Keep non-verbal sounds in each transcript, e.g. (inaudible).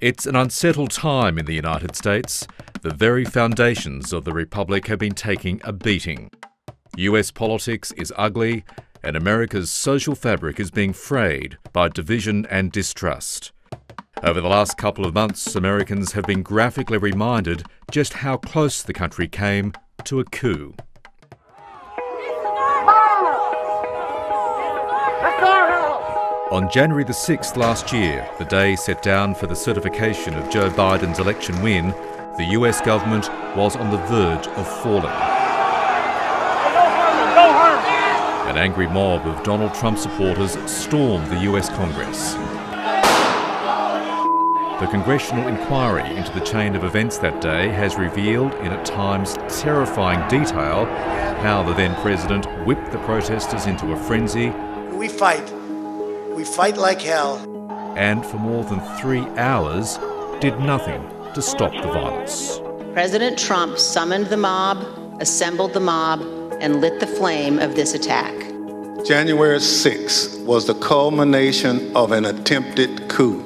It's an unsettled time in the United States. The very foundations of the Republic have been taking a beating. US politics is ugly, and America's social fabric is being frayed by division and distrust. Over the last couple of months, Americans have been graphically reminded just how close the country came to a coup. On January the 6th last year, the day set down for the certification of Joe Biden's election win, the US government was on the verge of falling. An angry mob of Donald Trump supporters stormed the US Congress. The congressional inquiry into the chain of events that day has revealed, in at times terrifying detail, how the then president whipped the protesters into a frenzy. We fight. We fight like hell. And for more than three hours, did nothing to stop the violence. President Trump summoned the mob, assembled the mob, and lit the flame of this attack. January 6th was the culmination of an attempted coup.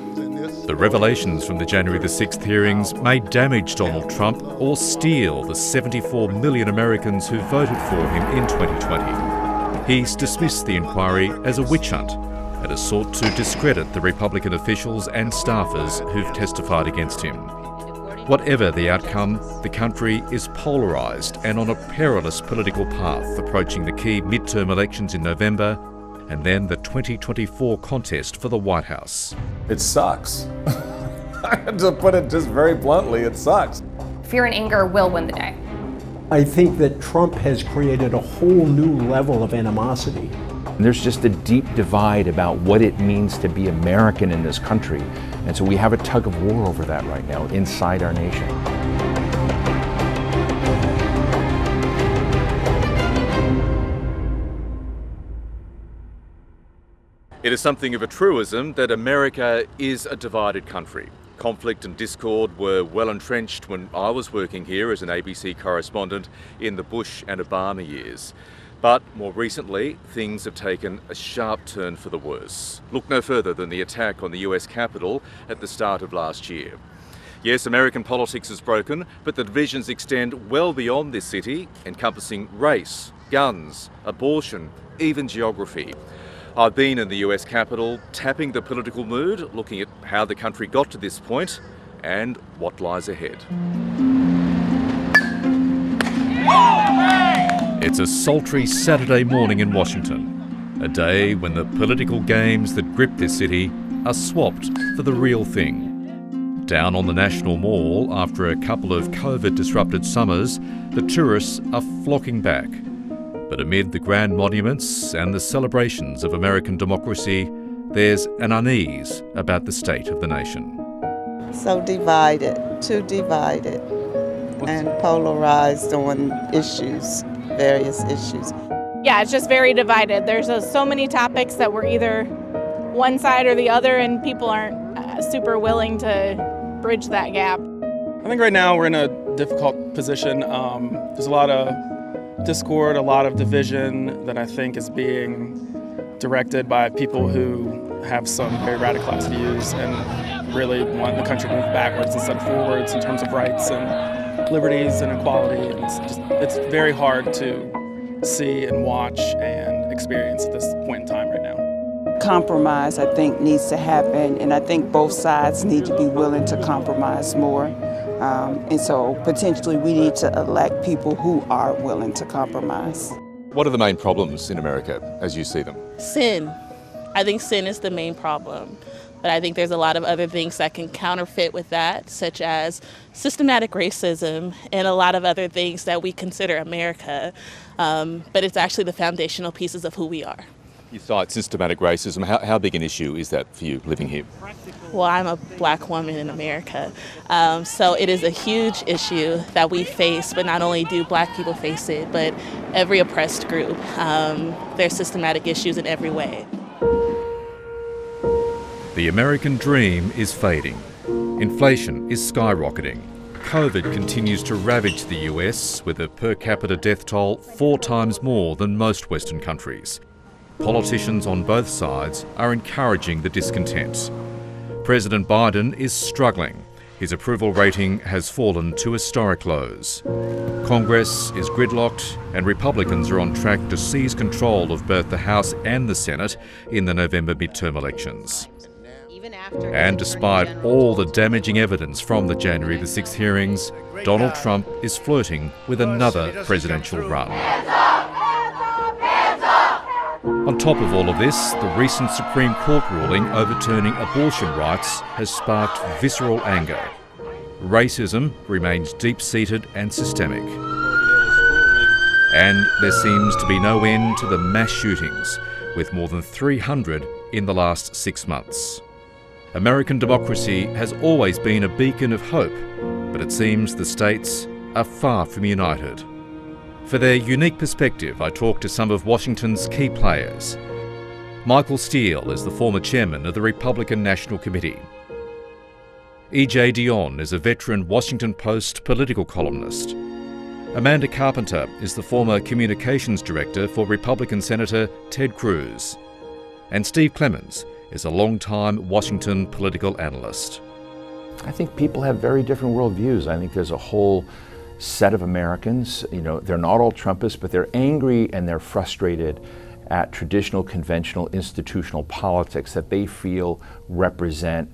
The revelations from the January the 6th hearings may damage Donald Trump or steel the 74 million Americans who voted for him in 2020. He's dismissed the inquiry as a witch hunt and has sought to discredit the Republican officials and staffers who've testified against him. Whatever the outcome, the country is polarised and on a perilous political path approaching the key midterm elections in November and then the 2024 contest for the White House. It sucks. (laughs) to put it just very bluntly, it sucks. Fear and anger will win the day. I think that Trump has created a whole new level of animosity. There's just a deep divide about what it means to be American in this country. And so we have a tug of war over that right now inside our nation. It is something of a truism that America is a divided country. Conflict and discord were well entrenched when I was working here as an ABC correspondent in the Bush and Obama years. But more recently, things have taken a sharp turn for the worse. Look no further than the attack on the US Capitol at the start of last year. Yes, American politics is broken, but the divisions extend well beyond this city, encompassing race, guns, abortion, even geography. I've been in the US capital tapping the political mood, looking at how the country got to this point and what lies ahead. It's a sultry Saturday morning in Washington, a day when the political games that grip this city are swapped for the real thing. Down on the National Mall, after a couple of COVID disrupted summers, the tourists are flocking back. But amid the grand monuments and the celebrations of American democracy, there's an unease about the state of the nation. So divided, too divided, and polarized on issues, various issues. Yeah, it's just very divided. There's uh, so many topics that we're either one side or the other, and people aren't uh, super willing to bridge that gap. I think right now we're in a difficult position. Um, there's a lot of discord, a lot of division that I think is being directed by people who have some very radicalized views and really want the country to move backwards instead of forwards in terms of rights and liberties and equality. And it's just it's very hard to see and watch and experience at this point in time right now. Compromise, I think, needs to happen, and I think both sides need to be willing to compromise more. Um, and so potentially we need to elect people who are willing to compromise. What are the main problems in America as you see them? Sin. I think sin is the main problem. But I think there's a lot of other things that can counterfeit with that, such as systematic racism and a lot of other things that we consider America. Um, but it's actually the foundational pieces of who we are. You cite systematic racism. How, how big an issue is that for you living here? Well, I'm a black woman in America. Um, so it is a huge issue that we face, but not only do black people face it, but every oppressed group. Um, there's systematic issues in every way. The American dream is fading. Inflation is skyrocketing. COVID continues to ravage the US with a per capita death toll four times more than most Western countries. Politicians on both sides are encouraging the discontent. President Biden is struggling. His approval rating has fallen to historic lows. Congress is gridlocked, and Republicans are on track to seize control of both the House and the Senate in the November midterm elections. And despite all the damaging evidence from the January the 6th hearings, Donald Trump is flirting with another presidential run. On top of all of this, the recent Supreme Court ruling overturning abortion rights has sparked visceral anger. Racism remains deep seated and systemic. And there seems to be no end to the mass shootings, with more than 300 in the last six months. American democracy has always been a beacon of hope, but it seems the states are far from united. For their unique perspective, I talked to some of Washington's key players. Michael Steele is the former chairman of the Republican National Committee. E.J. Dionne is a veteran Washington Post political columnist. Amanda Carpenter is the former communications director for Republican Senator Ted Cruz. And Steve Clemons is a long-time Washington political analyst. I think people have very different worldviews. I think there's a whole set of Americans. You know, they're not all Trumpists, but they're angry and they're frustrated at traditional, conventional, institutional politics that they feel represent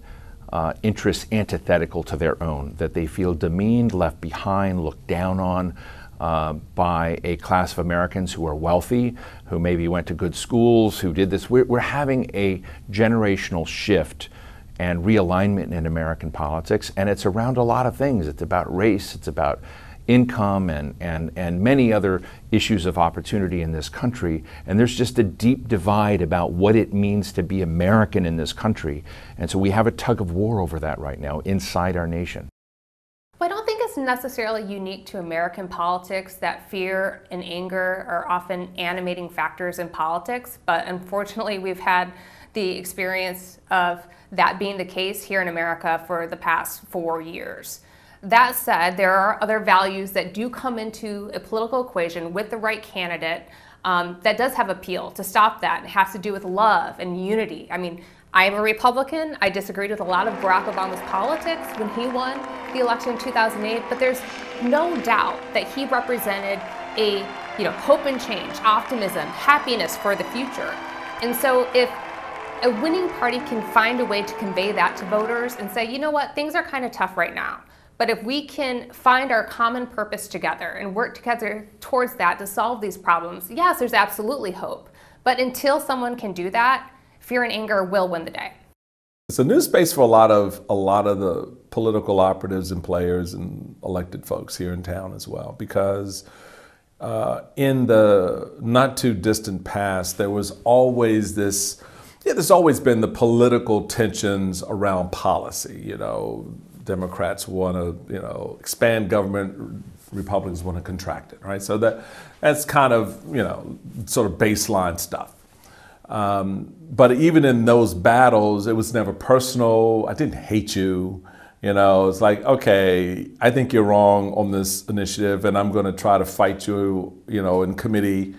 uh, interests antithetical to their own, that they feel demeaned, left behind, looked down on. Uh, by a class of Americans who are wealthy, who maybe went to good schools, who did this. We're, we're having a generational shift and realignment in American politics, and it's around a lot of things. It's about race, it's about income and, and, and many other issues of opportunity in this country. And there's just a deep divide about what it means to be American in this country. And so we have a tug of war over that right now inside our nation. Well, I don't think it's necessarily unique to American politics that fear and anger are often animating factors in politics, but unfortunately, we've had the experience of that being the case here in America for the past four years. That said, there are other values that do come into a political equation with the right candidate um, that does have appeal to stop that. It has to do with love and unity. I mean, I am a Republican. I disagreed with a lot of Barack Obama's politics when he won the election in 2008, but there's no doubt that he represented a you know hope and change, optimism, happiness for the future. And so if a winning party can find a way to convey that to voters and say, you know what, things are kind of tough right now. But if we can find our common purpose together and work together towards that to solve these problems, yes, there's absolutely hope. But until someone can do that, fear and anger will win the day. It's a new space for a lot of a lot of the political operatives and players and elected folks here in town as well, because uh, in the not too distant past, there was always this. Yeah, there's always been the political tensions around policy. You know, Democrats want to, you know, expand government. Republicans want to contract it, right? So that that's kind of, you know, sort of baseline stuff. Um, but even in those battles, it was never personal. I didn't hate you. You know, it's like, okay, I think you're wrong on this initiative, and I'm going to try to fight you, you know, in committee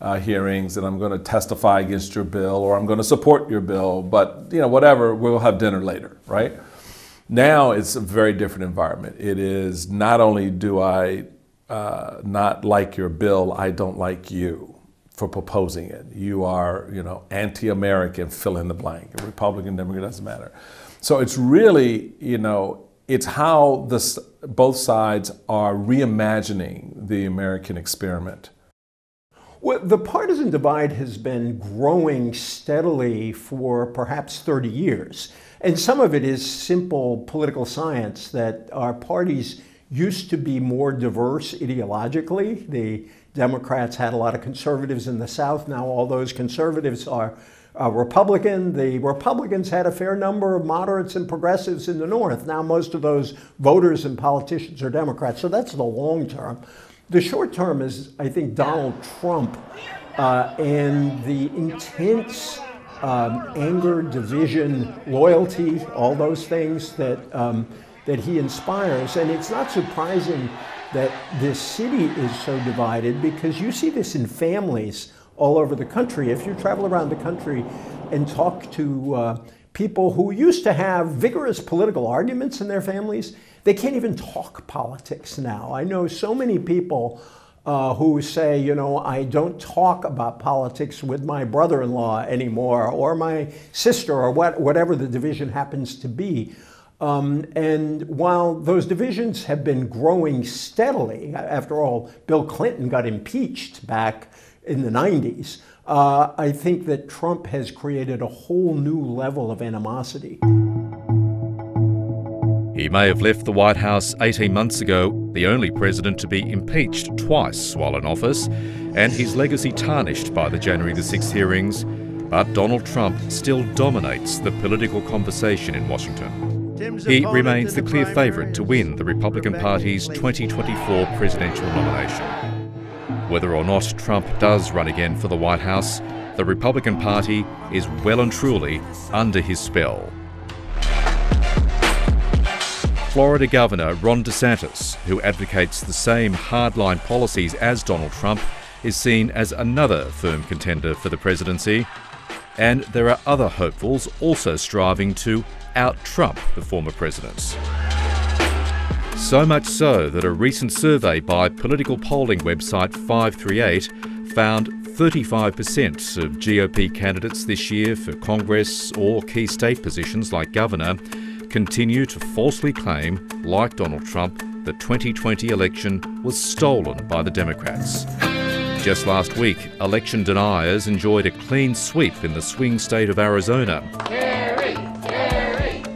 uh, hearings, and I'm going to testify against your bill, or I'm going to support your bill. But you know, whatever, we'll have dinner later, right? Now it's a very different environment. It is not only do I uh, not like your bill, I don't like you for proposing it. You are, you know, anti-American, fill in the blank. Republican, Democrat, doesn't matter. So it's really, you know, it's how this, both sides are reimagining the American experiment. Well, the partisan divide has been growing steadily for perhaps 30 years. And some of it is simple political science that our parties used to be more diverse ideologically. The Democrats had a lot of conservatives in the South. Now all those conservatives are uh, Republican. The Republicans had a fair number of moderates and progressives in the North. Now most of those voters and politicians are Democrats. So that's the long term. The short term is, I think, Donald Trump uh, and the intense um, anger, division, loyalty, all those things that, um, that he inspires. And it's not surprising that this city is so divided because you see this in families all over the country. If you travel around the country and talk to uh, people who used to have vigorous political arguments in their families, they can't even talk politics now. I know so many people uh, who say, you know, I don't talk about politics with my brother in law anymore, or my sister, or what, whatever the division happens to be. Um, and while those divisions have been growing steadily, after all, Bill Clinton got impeached back in the 90s, uh, I think that Trump has created a whole new level of animosity. He may have left the White House 18 months ago, the only president to be impeached twice while in office, and his legacy tarnished by the January the 6th hearings. But Donald Trump still dominates the political conversation in Washington. He remains the clear favourite to win the Republican Party's 2024 presidential nomination. Whether or not Trump does run again for the White House, the Republican Party is well and truly under his spell. Florida Governor Ron DeSantis, who advocates the same hardline policies as Donald Trump, is seen as another firm contender for the presidency. And there are other hopefuls also striving to out Trump the former president. So much so that a recent survey by political polling website 538 found 35% of GOP candidates this year for Congress or key state positions like governor continue to falsely claim, like Donald Trump, the 2020 election was stolen by the Democrats. Just last week, election deniers enjoyed a clean sweep in the swing state of Arizona,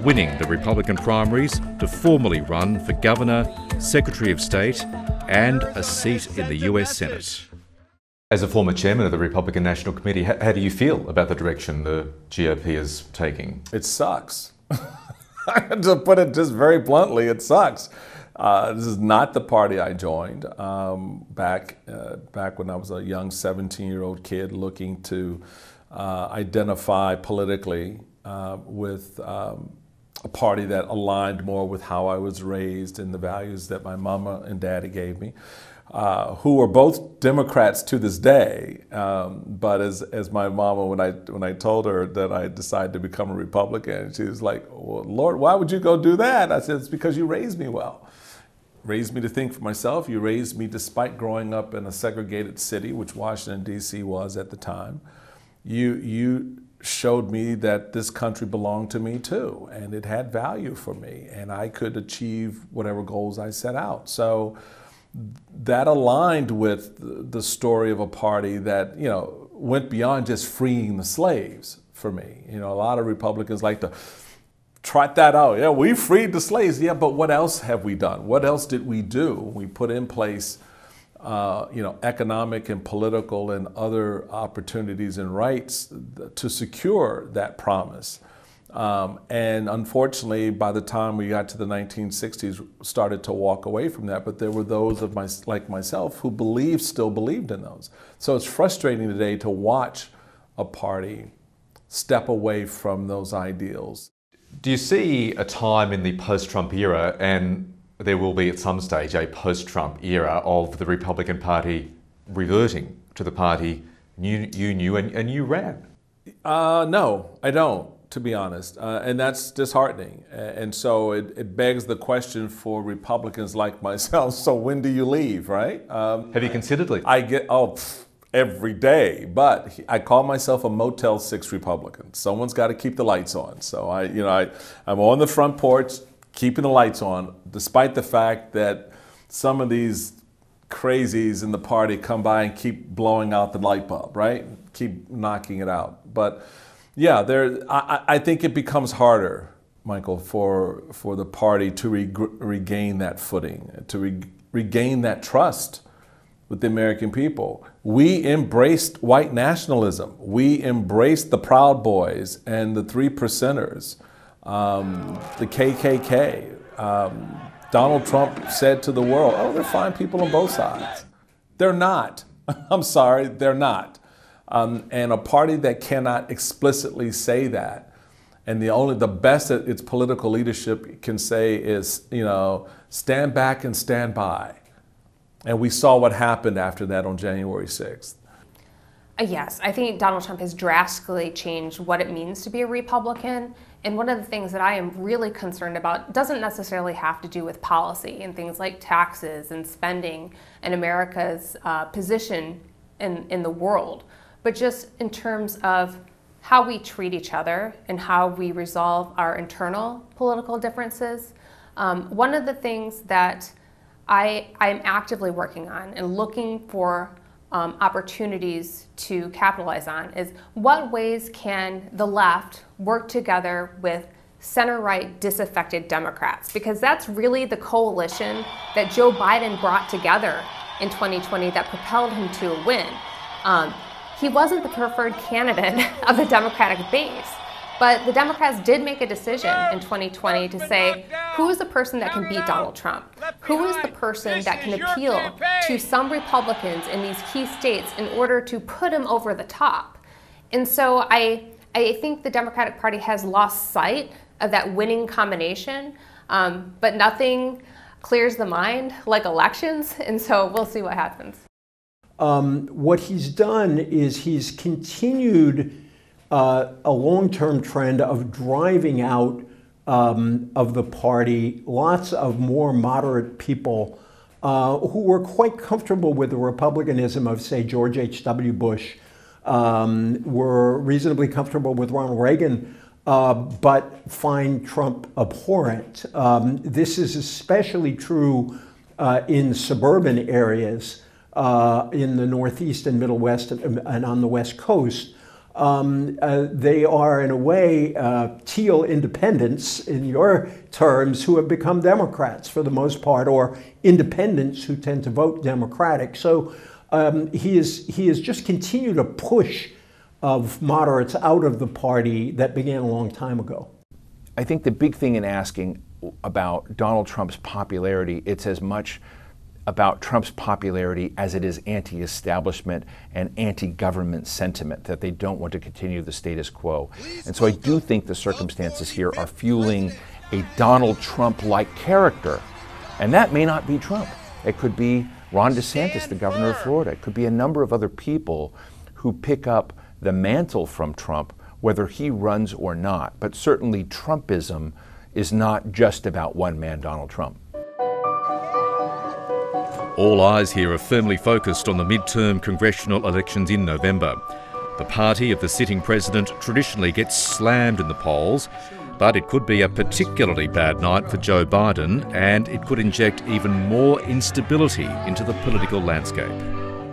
winning the Republican primaries to formally run for governor, secretary of state, and a seat in the US Senate. As a former chairman of the Republican National Committee, how do you feel about the direction the GOP is taking? It sucks. (laughs) to put it just very bluntly, it sucks. Uh, this is not the party I joined um, back uh, back when I was a young 17-year-old kid looking to uh, identify politically uh, with um, a party that aligned more with how I was raised and the values that my mama and daddy gave me uh, who are both Democrats to this day. Um, but as, as my mama, when I, when I told her that I decided to become a Republican, she was like, well, Lord, why would you go do that? I said, it's because you raised me well. Raised me to think for myself. You raised me despite growing up in a segregated city, which Washington, D.C. was at the time. You, you showed me that this country belonged to me too, and it had value for me, and I could achieve whatever goals I set out. So that aligned with the story of a party that you know went beyond just freeing the slaves for me. You know, a lot of Republicans like to trot that out. Yeah, we freed the slaves. Yeah, but what else have we done? What else did we do? We put in place, uh, you know, economic and political and other opportunities and rights to secure that promise. Um, and unfortunately, by the time we got to the 1960s, started to walk away from that. But there were those of my, like myself who believed, still believed in those. So it's frustrating today to watch a party step away from those ideals. Do you see a time in the post-Trump era, and there will be at some stage a post-Trump era of the Republican Party reverting to the party you, you knew and, and you ran? Uh, no, I don't to be honest, uh, and that's disheartening. And so it, it, begs the question for Republicans like myself. (laughs) So when do you leave, right? Um, Have you considered leaving? I get oh pff, every day, but I call myself a Motel Six Republican. Someone's got to keep the lights on. So I, you know, I, I'm on the front porch keeping the lights on, despite the fact that some of these crazies in the party come by and keep blowing out the light bulb, right? Keep knocking it out, but yeah, there. I, I think it becomes harder, Michael, for for the party to re regain that footing, to re regain that trust with the American people. We embraced white nationalism. We embraced the Proud Boys and the Three Percenters, um, the KKK. Um, Donald Trump said to the world, "Oh, they're fine people on both sides." They're not. (laughs) I'm sorry, they're not. Um, and a party that cannot explicitly say that, and the only the best that its political leadership can say is, you know, stand back and stand by. And we saw what happened after that on January 6th. Uh, yes, I think Donald Trump has drastically changed what it means to be a Republican. And one of the things that I am really concerned about doesn't necessarily have to do with policy and things like taxes and spending and America's uh, position in, in the world, but just in terms of how we treat each other and how we resolve our internal political differences. Um, one of the things that I, I'm actively working on and looking for um, opportunities to capitalize on is what ways can the left work together with center right disaffected Democrats? Because that's really the coalition that Joe Biden brought together in 2020 that propelled him to a win. Um, he wasn't the preferred candidate (laughs) of the Democratic base. But the Democrats did make a decision in 2020 to say, who is the person that can beat Donald Trump? Who is the person that can appeal to some Republicans in these key states in order to put him over the top? And so I, I think the Democratic Party has lost sight of that winning combination, um, but nothing clears the mind like elections, (laughs) and so we'll see what happens. Um, what he's done is he's continued uh, a long-term trend of driving out um, of the party lots of more moderate people uh, who were quite comfortable with the republicanism of, say, George H.W. Bush, um, were reasonably comfortable with Ronald Reagan, uh, but find Trump abhorrent. Um, this is especially true uh, in suburban areas uh, in the Northeast and Middle West and, and on the West Coast um, uh, they are, in a way, uh, teal independents, in your terms, who have become Democrats for the most part, or independents who tend to vote Democratic. So um, he, is, he has just continued a push of moderates out of the party that began a long time ago. I think the big thing in asking about Donald Trump's popularity, it's as much about Trump's popularity as it is anti establishment and anti government sentiment, that they don't want to continue the status quo. And so I do think the circumstances here are fueling a Donald Trump like character. And that may not be Trump. It could be Ron DeSantis, the governor of Florida. It could be a number of other people who pick up the mantle from Trump, whether he runs or not. But certainly, Trumpism is not just about one man, Donald Trump. All eyes here are firmly focused on the midterm congressional elections in November. The party of the sitting president traditionally gets slammed in the polls, but it could be a particularly bad night for Joe Biden, and it could inject even more instability into the political landscape.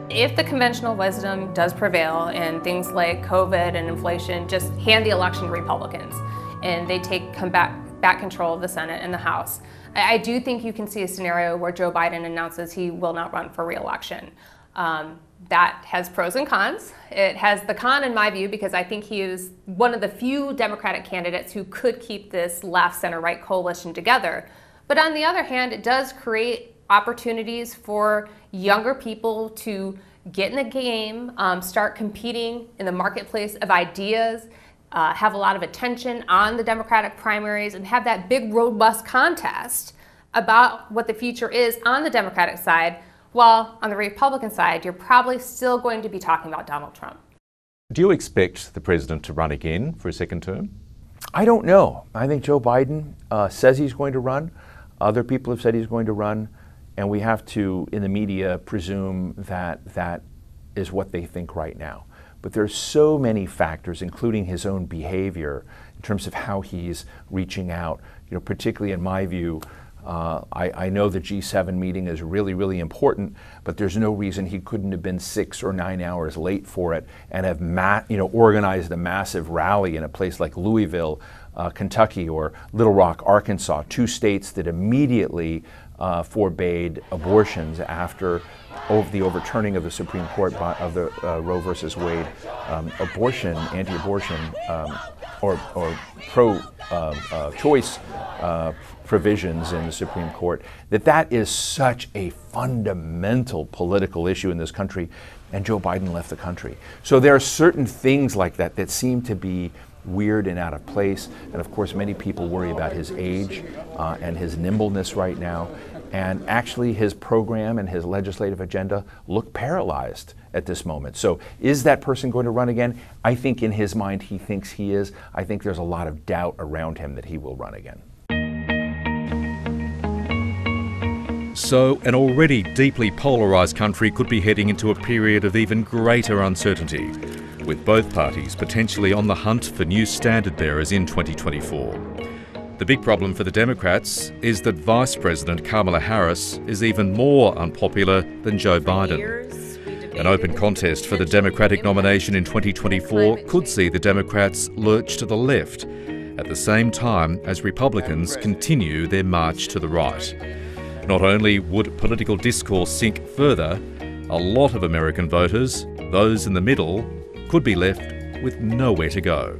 If the conventional wisdom does prevail and things like COVID and inflation just hand the election to Republicans and they take come back, back control of the Senate and the House, I, do think you can see a scenario where Joe Biden announces he will not run for reelection. Um, that has pros and cons. It has the con, in my view, because I think he is one of the few Democratic candidates who could keep this left, center, right coalition together. But on the other hand, it does create opportunities for younger people to get in the game, um, start competing in the marketplace of ideas, uh, have a lot of attention on the Democratic primaries and have that big, robust contest about what the future is on the Democratic side, while on the Republican side, you're probably still going to be talking about Donald Trump. Do you expect the president to run again for a second term? I don't know. I think Joe Biden uh, says he's going to run. Other people have said he's going to run. And we have to, in the media, presume that that is what they think right now. But there are so many factors, including his own behavior, in terms of how he's reaching out. You know, particularly in my view, uh, I, I, know the G7 meeting is really, really important, but there's no reason he couldn't have been six or nine hours late for it and have you know, organized a massive rally in a place like Louisville, uh, Kentucky, or Little Rock, Arkansas, two states that immediately uh, forbade abortions after over the overturning of the Supreme Court by, of the uh, Roe versus Wade um, abortion, anti-abortion, um, or, or pro-choice um, uh, uh, provisions in the Supreme Court, that that is such a fundamental political issue in this country, and Joe Biden left the country. So there are certain things like that that seem to be weird and out of place. And of course, many people worry about his age uh, and his nimbleness right now. And actually, his program and his legislative agenda look paralyzed at this moment. So, is that person going to run again? I think in his mind he thinks he is. I think there's a lot of doubt around him that he will run again. So, an already deeply polarised country could be heading into a period of even greater uncertainty, with both parties potentially on the hunt for new standard bearers in 2024. The big problem for the Democrats is that Vice President Kamala Harris is even more unpopular than Joe Biden. An open contest for the Democratic nomination in 2024 could see the Democrats lurch to the left at the same time as Republicans continue their march to the right. Not only would political discourse sink further, a lot of American voters, those in the middle, could be left with nowhere to go.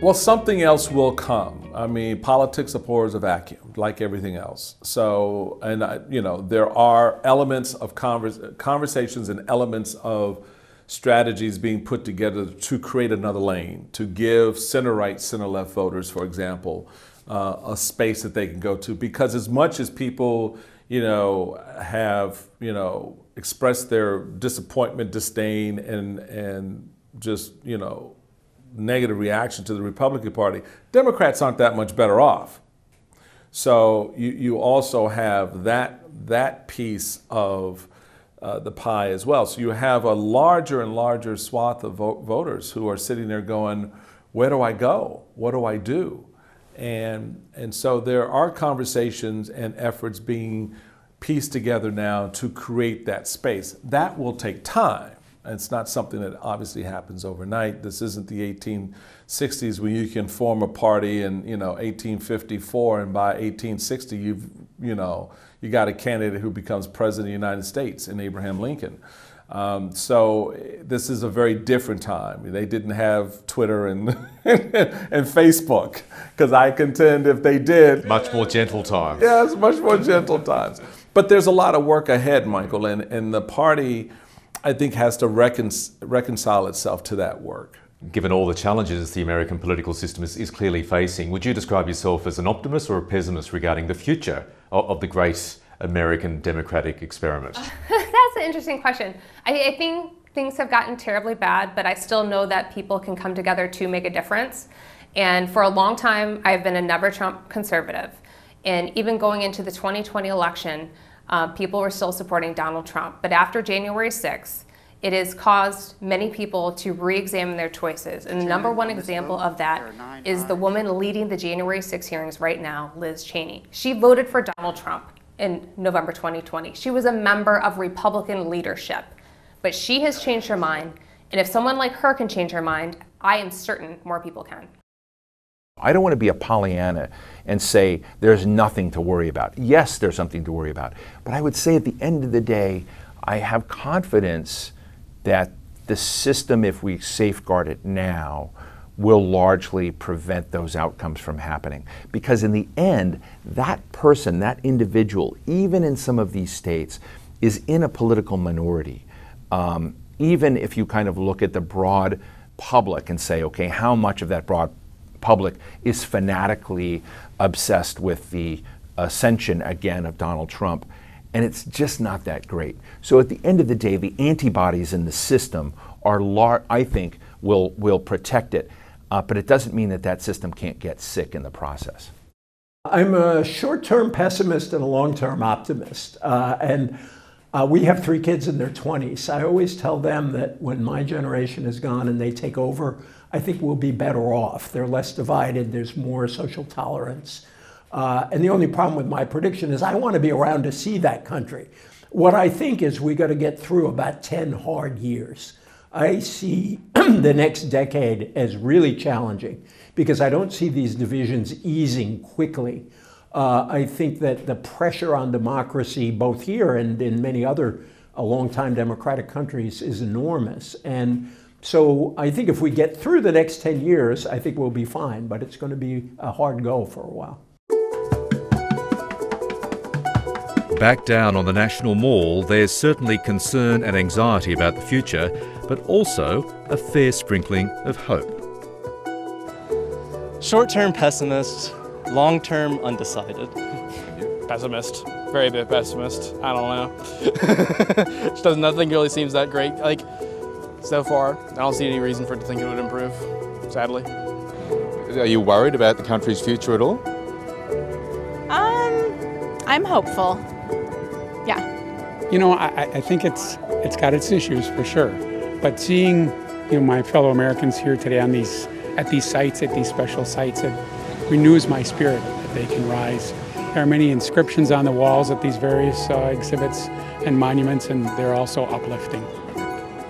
Well, something else will come. I mean, politics abhors a vacuum, like everything else. So, and I, you know, there are elements of convers- conversations and elements of strategies being put together to create another lane, to give center right, center left voters, for example, uh, a space that they can go to. Because as much as people, you know, have, you know, expressed their disappointment, disdain, and and just, you know, negative reaction to the Republican Party, Democrats aren't that much better off. So you, you also have that that piece of uh, the pie as well. So you have a larger and larger swath of vo- voters who are sitting there going, "Where do I go? What do I do?" And and so there are conversations and efforts being pieced together now to create that space. That will take time. It's not something that obviously happens overnight. This isn't the 1860s when you can form a party in you know 1854 and by 1860 you've you know you got a candidate who becomes president of the United States in Abraham Lincoln. Um, so this is a very different time. They didn't have Twitter and (laughs) and Facebook because I contend if they did, much more gentle times. Yes, much more gentle times. But there's a lot of work ahead, Michael, and, and the party I think, has to recon- reconcile itself to that work. Given all the challenges the American political system is, is, clearly facing, would you describe yourself as an optimist or a pessimist regarding the future of, of the great American democratic experiment? (laughs) That's an interesting question. I, I think things have gotten terribly bad, but I still know that people can come together to make a difference. And for a long time, I've been a never Trump conservative. And even going into the 2020 election, uh, people were still supporting Donald Trump. But after January 6th, it has caused many people to re examine their choices. And the number one example of that is the woman leading the January 6 hearings right now, Liz Cheney. She voted for Donald Trump in November 2020. She was a member of Republican leadership, but she has changed her mind. And if someone like her can change her mind, I am certain more people can. I don't want to be a Pollyanna and say there's nothing to worry about. Yes, there's something to worry about. But I would say at the end of the day, I have confidence that the system, if we safeguard it now, will largely prevent those outcomes from happening. Because in the end, that person, that individual, even in some of these states, is in a political minority. Um, even if you kind of look at the broad public and say, okay, how much of that broad public is fanatically obsessed with the ascension again of Donald Trump. And it's just not that great. So at the end of the day, the antibodies in the system are, I think, will, will protect it. Uh, but it doesn't mean that that system can't get sick in the process. I'm a short term pessimist and a long term optimist. Uh, and uh, we have three kids in their 20s. I always tell them that when my generation is gone and they take over, I think we'll be better off. They're less divided, there's more social tolerance. Uh, and the only problem with my prediction is I want to be around to see that country. What I think is we got to get through about 10 hard years. I see (clears throat) the next decade as really challenging because I don't see these divisions easing quickly. Uh, I think that the pressure on democracy, both here and in many other uh, long-time democratic countries, is enormous. And so I think if we get through the next 10 years, I think we'll be fine, but it's going to be a hard go for a while. Back down on the National Mall, there's certainly concern and anxiety about the future, but also a fair sprinkling of hope. Short term pessimist, long term undecided. Pessimist. very bit pessimist. I don't know. (laughs) Just doesn't nothing really seems that great. Like so far, I don't see any reason for it to think it would improve. Sadly. Are you worried about the country's future at all? Um, I'm hopeful. Yeah. You know, I, I think it's it's got its issues for sure, but seeing you know my fellow Americans here today on these at these sites at these special sites it renews my spirit that they can rise. There are many inscriptions on the walls at these various uh, exhibits and monuments, and they're also uplifting.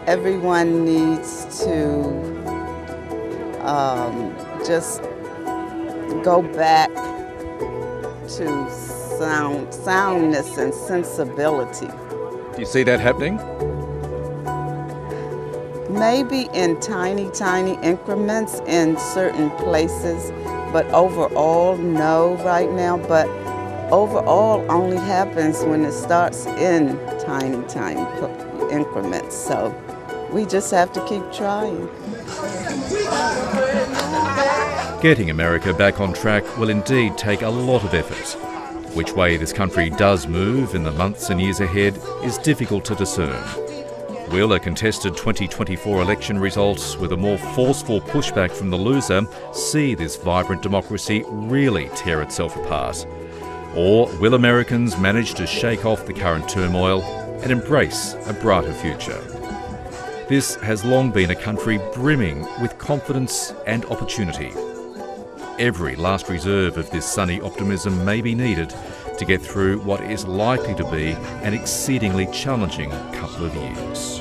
Everyone needs to um, just go back to sound, soundness and sensibility. Do you see that happening? Maybe in tiny, tiny increments in certain places, but overall, no, right now. But overall only happens when it starts in tiny, tiny increments. So we just have to keep trying. Getting America back on track will indeed take a lot of effort. Which way this country does move in the months and years ahead is difficult to discern. Will a contested 2024 election results with a more forceful pushback from the loser see this vibrant democracy really tear itself apart? Or will Americans manage to shake off the current turmoil and embrace a brighter future? This has long been a country brimming with confidence and opportunity. Every last reserve of this sunny optimism may be needed to get through what is likely to be an exceedingly challenging couple of years.